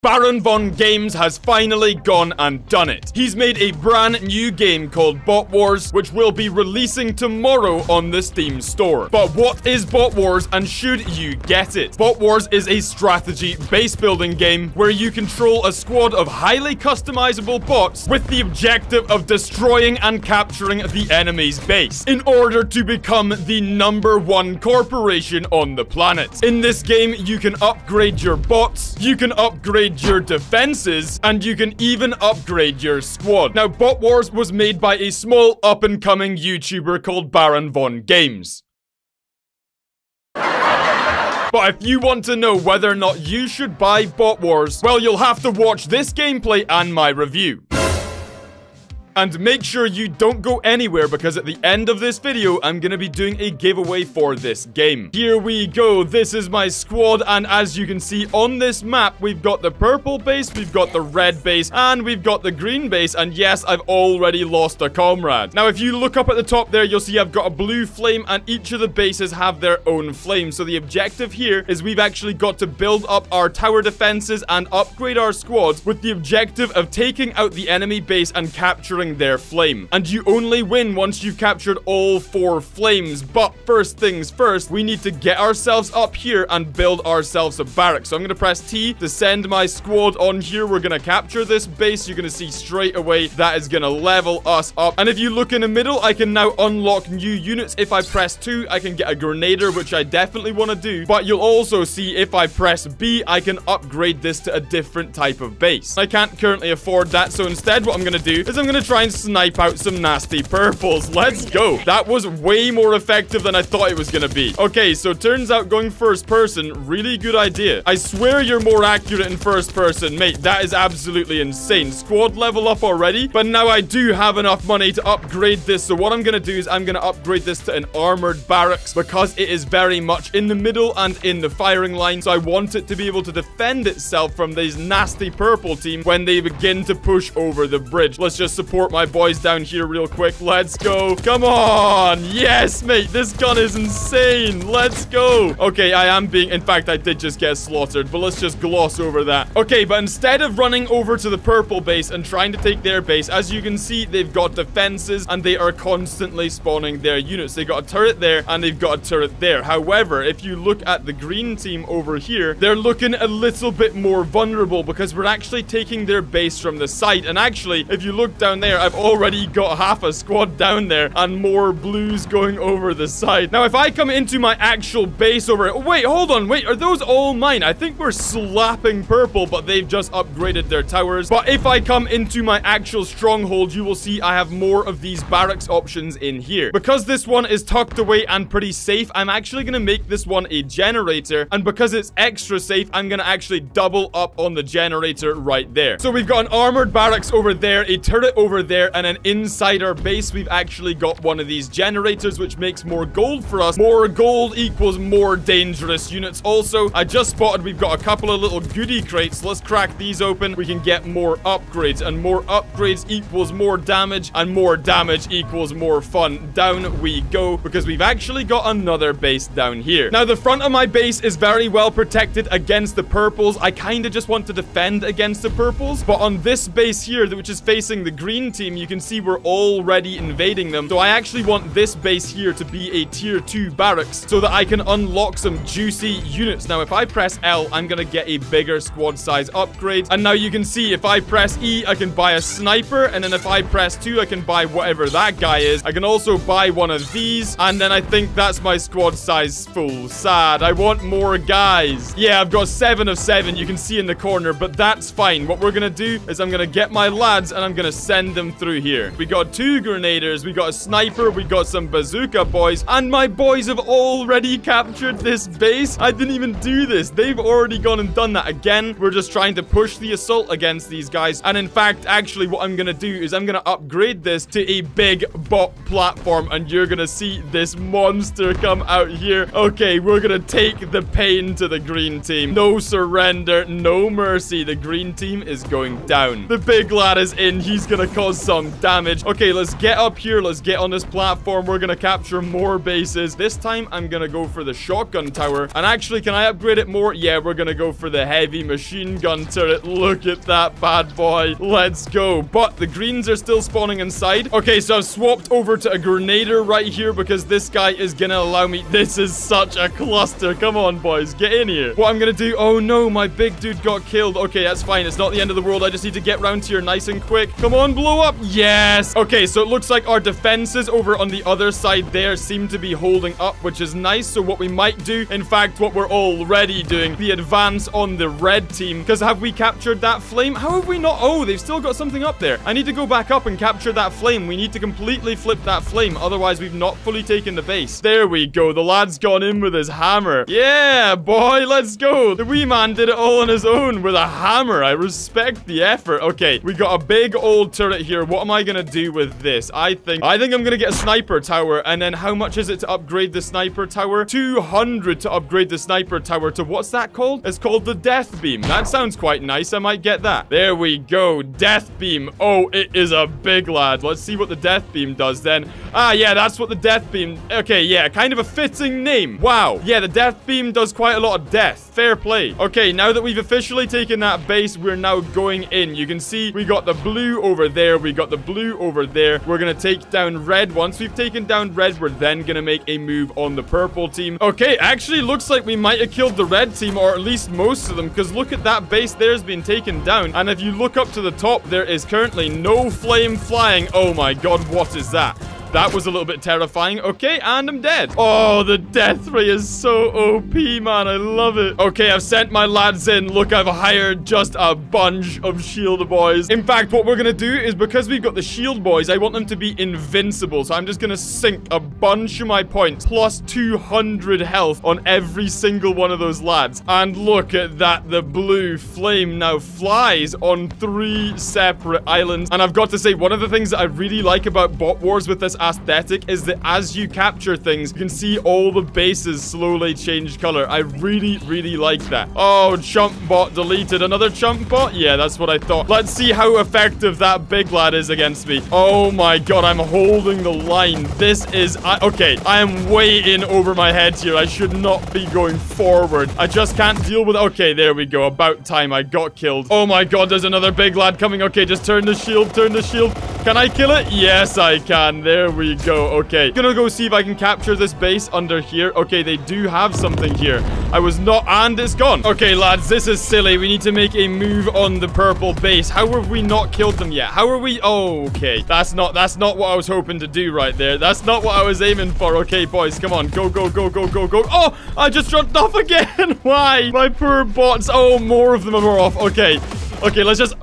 Baron Von Games has finally gone and done it. He's made a brand new game called Bot Wars, which will be releasing tomorrow on the Steam store. But what is Bot Wars and should you get it? Bot Wars is a strategy base building game where you control a squad of highly customizable bots with the objective of destroying and capturing the enemy's base in order to become the number one corporation on the planet. In this game, you can upgrade your bots, you can upgrade upgrade your defenses, and you can even upgrade your squad. Now, Bot Wars was made by a small up-and-coming YouTuber called Baron Von Games. But if you want to know whether or not you should buy Bot Wars, well, you'll have to watch this gameplay and my review. And make sure you don't go anywhere because at the end of this video, I'm to be doing a giveaway for this game. Here we go. This is my squad. And as you can see on this map, we've got the purple base, we've got the red base, and we've got the green base. And yes, I've already lost a comrade. Now, if you look up at the top there, you'll see I've got a blue flame and each of the bases have their own flame. So the objective here is we've actually got to build up our tower defenses and upgrade our squads with the objective of taking out the enemy base and capturing their flame. And you only win once you've captured all four flames. But first things first, we need to get ourselves up here and build ourselves a barrack. So I'm going to press T to send my squad on here. We're going to capture this base. You're going to see straight away that is going to level us up. And if you look in the middle, I can now unlock new units. If I press 2, I can get a grenader, which I definitely want to do. But you'll also see if I press B, I can upgrade this to a different type of base. I can't currently afford that. So instead, what I'm going to do is I'm going to try and snipe out some nasty purples. Let's go. That was way more effective than I thought it was gonna be. Okay, so turns out going first person, really good idea. I swear you're more accurate in first person. Mate, that is absolutely insane. Squad level up already, but now I do have enough money to upgrade this. So what I'm gonna do is I'm gonna upgrade this to an armored barracks because it is very much in the middle and in the firing line. So I want it to be able to defend itself from these nasty purple team when they begin to push over the bridge. Let's just support my boys down here real quick. Let's go. Come on. Yes, mate. This gun is insane. Let's go. Okay, I am being... In fact, I did just get slaughtered, but let's just gloss over that. Okay, but instead of running over to the purple base and trying to take their base, as you can see, they've got defenses and they are constantly spawning their units. They got a turret there and they've got a turret there. However, if you look at the green team over here, they're looking a little bit more vulnerable because we're actually taking their base from the side. And actually, if you look down there, there, I've already got half a squad down there and more blues going over the side. Now, if I come into my actual base over... Oh, wait, hold on. Wait, are those all mine? I think we're slapping purple, but they've just upgraded their towers. But if I come into my actual stronghold, you will see I have more of these barracks options in here. Because this one is tucked away and pretty safe, I'm actually going to make this one a generator. And because it's extra safe, I'm going to actually double up on the generator right there. So we've got an armored barracks over there, a turret over there. And an insider base, we've actually got one of these generators, which makes more gold for us. More gold equals more dangerous units. Also, I just spotted we've got a couple of little goodie crates. Let's crack these open. We can get more upgrades. And more upgrades equals more damage. And more damage equals more fun. Down we go. Because we've actually got another base down here. Now, the front of my base is very well protected against the purples. I kind of just want to defend against the purples. But on this base here, which is facing the green team, you can see we're already invading them. So I actually want this base here to be a tier 2 barracks so that I can unlock some juicy units. Now, if I press L, I'm going to get a bigger squad size upgrade. And now you can see if I press E, I can buy a sniper. And then if I press 2, I can buy whatever that guy is. I can also buy one of these. And then I think that's my squad size full. Sad. I want more guys. Yeah, I've got 7 of 7. You can see in the corner, but that's fine. What we're going to do is I'm going to get my lads and I'm going to send them through here. We got two grenaders, we got a sniper, we got some bazooka boys, and my boys have already captured this base. I didn't even do this. They've already gone and done that. Again, we're just trying to push the assault against these guys. And in fact, actually, what I'm going to do is I'm going to upgrade this to a big bot platform, and you're going to see this monster come out here. Okay, we're going to take the pain to the green team. No surrender, no mercy. The green team is going down. The big lad is in. He's going to some damage. Okay, let's get up here. Let's get on this platform. We're gonna capture more bases. This time, I'm gonna go for the shotgun tower. And actually, can I upgrade it more? Yeah, we're gonna go for the heavy machine gun turret. Look at that bad boy. Let's go. But the greens are still spawning inside. Okay, so I've swapped over to a grenader right here because this guy is gonna allow me. This is such a cluster. Come on, boys. Get in here. What I'm gonna do... Oh, no. My big dude got killed. Okay, that's fine. It's not the end of the world. I just need to get round here nice and quick. Come on, blow up. Yes. Okay, so it looks like our defenses over on the other side there seem to be holding up, which is nice. So what we might do, in fact, what we're already doing, the advance on the red team. Because have we captured that flame? How have we not? Oh, they've still got something up there. I need to go back up and capture that flame. We need to completely flip that flame. Otherwise, we've not fully taken the base. There we go. The lad's gone in with his hammer. Yeah, boy, let's go. The wee man did it all on his own with a hammer. I respect the effort. Okay, we got a big old turret here. What am I gonna do with this? I think I think I'm gonna get a sniper tower. And then how much is it to upgrade the sniper tower? 200 to upgrade the sniper tower to what's that called? It's called the death beam. That sounds quite nice. I might get that. There we go. Death beam. Oh, it is a big lad. Let's see what the death beam does then. Ah, yeah, that's what the death beam... Okay, yeah, kind of a fitting name. Wow. Yeah, the death beam does quite a lot of death. Fair play. Okay, now that we've officially taken that base, we're now going in. You can see we got the blue over there. We got the blue over there. We're going to take down red. Once we've taken down red, we're then going to make a move on the purple team. Okay, actually looks like we might have killed the red team, or at least most of them, because look at that base there's been taken down. And if you look up to the top, there is currently no flame flying. Oh my god, what is that? That was a little bit terrifying. Okay, and I'm dead. Oh, the death ray is so OP, man. I love it. Okay, I've sent my lads in. Look, I've hired just a bunch of shield boys. In fact, what we're going to do is because we've got the shield boys, I want them to be invincible. So I'm just going to sink a bunch of my points plus 200 health on every single one of those lads. And look at that. The blue flame now flies on three separate islands. And I've got to say, one of the things that I really like about Bot Wars with this aesthetic is that as you capture things, you can see all the bases slowly change color. I really, really like that. Oh, chump bot deleted. Another chump bot? Yeah, that's what I thought. Let's see how effective that big lad is against me. Oh my god, I'm holding the line. This is... I, okay, I am way in over my head here. I should not be going forward. I just can't deal with... Okay, there we go. About time I got killed. Oh my god, there's another big lad coming. Okay, just turn the shield, turn the shield. Can I kill it? Yes, I can. There we go. Okay. Gonna go see if I can capture this base under here. Okay, they do have something here. I was not... And it's gone. Okay, lads, this is silly. We need to make a move on the purple base. How have we not killed them yet? How are we... Oh, okay. That's not... That's not what I was hoping to do right there. That's not what I was aiming for. Okay, boys, come on. Go, go, go, go, go, go. Oh, I just jumped off again. Why? My poor bots. Oh, more of them are off. Okay. Okay, let's just...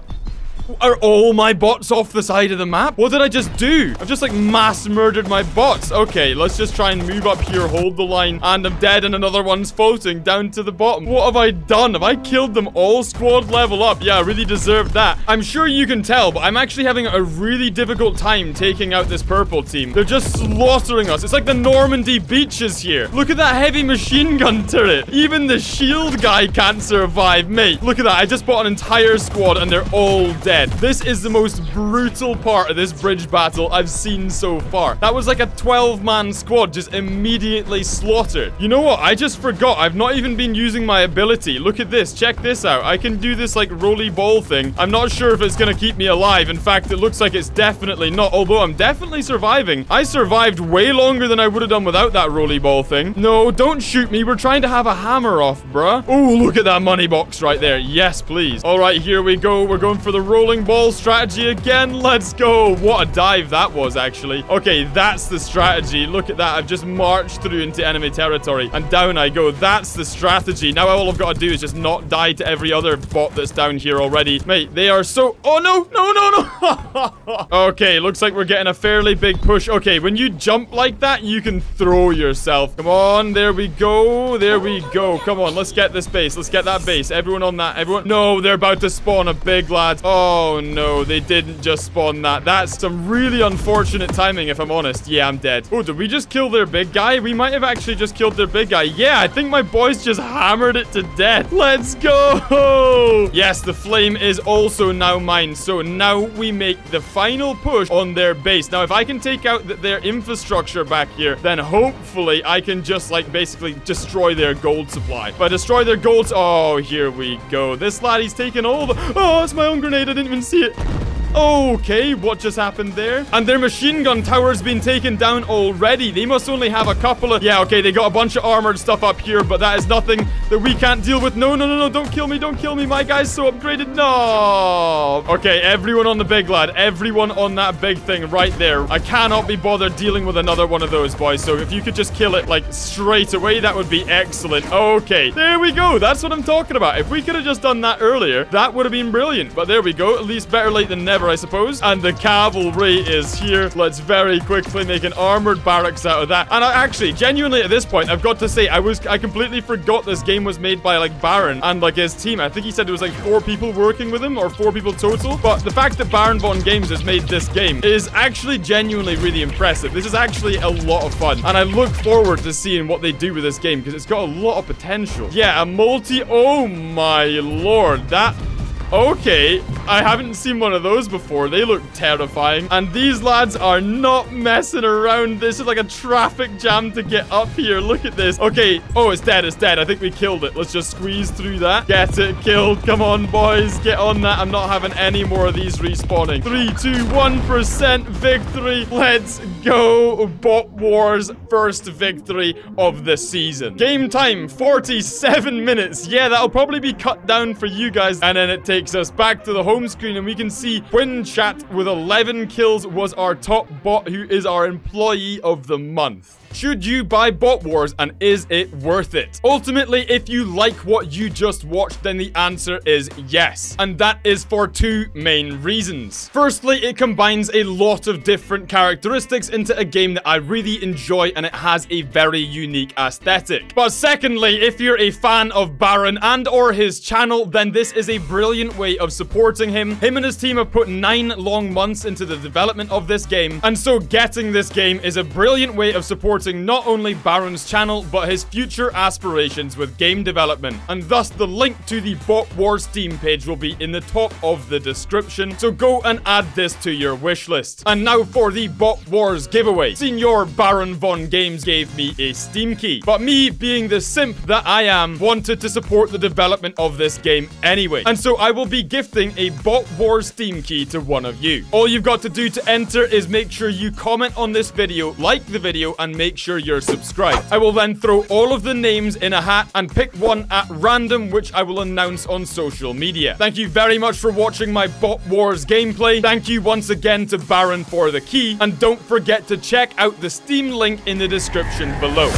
Are all my bots off the side of the map? What did I just do? I've just like mass murdered my bots. Okay, let's just try and move up here, hold the line, and I'm dead and another one's floating down to the bottom. What have I done? Have I killed them all? Squad level up. Yeah, I really deserved that. I'm sure you can tell, but I'm actually having a really difficult time taking out this purple team. They're just slaughtering us. It's like the Normandy beaches here. Look at that heavy machine gun turret. Even the shield guy can't survive. Mate, look at that. I just bought an entire squad and they're all dead dead. This is the most brutal part of this bridge battle I've seen so far. That was like a 12-man squad just immediately slaughtered. You know what? I just forgot. I've not even been using my ability. Look at this. Check this out. I can do this like roly ball thing. I'm not sure if it's going to keep me alive. In fact, it looks like it's definitely not. Although I'm definitely surviving. I survived way longer than I would have done without that roly ball thing. No, don't shoot me. We're trying to have a hammer off, bruh. Oh, look at that money box right there. Yes, please. All right, here we go. We're going for the roll rolling ball strategy again. Let's go. What a dive that was, actually. Okay, that's the strategy. Look at that. I've just marched through into enemy territory. And down I go. That's the strategy. Now all I've got to do is just not die to every other bot that's down here already. Mate, they are so... Oh, no. No, no, no. okay, looks like we're getting a fairly big push. Okay, when you jump like that, you can throw yourself. Come on. There we go. There we go. Come on. Let's get this base. Let's get that base. Everyone on that. Everyone... No, they're about to spawn a big lad. Oh, Oh no, they didn't just spawn that. That's some really unfortunate timing, if I'm honest. Yeah, I'm dead. Oh, did we just kill their big guy? We might have actually just killed their big guy. Yeah, I think my boys just hammered it to death. Let's go. Yes, the flame is also now mine. So now we make the final push on their base. Now, if I can take out their infrastructure back here, then hopefully I can just like basically destroy their gold supply. If I destroy their gold, oh, here we go. This laddie's taking all the, oh, it's my own grenade. I didn't even see it. Okay, what just happened there? And their machine gun tower's been taken down already. They must only have a couple of... Yeah, okay, they got a bunch of armored stuff up here, but that is nothing that we can't deal with. No, no, no, no, don't kill me, don't kill me. My guy's so upgraded. No. Okay, everyone on the big lad. Everyone on that big thing right there. I cannot be bothered dealing with another one of those, boys. So if you could just kill it, like, straight away, that would be excellent. Okay, there we go. That's what I'm talking about. If we could have just done that earlier, that would have been brilliant. But there we go. At least better late than never. I suppose. And the cavalry is here. Let's very quickly make an armored barracks out of that. And I actually, genuinely at this point, I've got to say, I was, I completely forgot this game was made by like Baron and like his team. I think he said it was like four people working with him or four people total. But the fact that Baron Von Games has made this game is actually genuinely really impressive. This is actually a lot of fun. And I look forward to seeing what they do with this game because it's got a lot of potential. Yeah, a multi... Oh my lord. That Okay, I haven't seen one of those before. They look terrifying. And these lads are not messing around. This is like a traffic jam to get up here. Look at this. Okay. Oh, it's dead. It's dead. I think we killed it. Let's just squeeze through that. Get it killed. Come on, boys. Get on that. I'm not having any more of these respawning. Three, two, one percent victory. Let's go. Bot Wars first victory of the season. Game time, 47 minutes. Yeah, that'll probably be cut down for you guys. And then it takes us back to the home screen and we can see Quinn Chat with 11 kills was our top bot who is our employee of the month. Should you buy Bot Wars and is it worth it? Ultimately, if you like what you just watched, then the answer is yes. And that is for two main reasons. Firstly, it combines a lot of different characteristics into a game that I really enjoy and it has a very unique aesthetic. But secondly, if you're a fan of Baron and or his channel, then this is a brilliant way of supporting him. Him and his team have put nine long months into the development of this game. And so getting this game is a brilliant way of supporting not only Baron's channel, but his future aspirations with game development. And thus, the link to the Bot Wars Steam page will be in the top of the description, so go and add this to your wishlist. And now for the Bot Wars giveaway. Senior Baron Von Games gave me a Steam key, but me, being the simp that I am, wanted to support the development of this game anyway. And so I will be gifting a Bot Wars Steam key to one of you. All you've got to do to enter is make sure you comment on this video, like the video, and make make sure you're subscribed. I will then throw all of the names in a hat and pick one at random, which I will announce on social media. Thank you very much for watching my Bot Wars gameplay. Thank you once again to Baron for the key. And don't forget to check out the Steam link in the description below.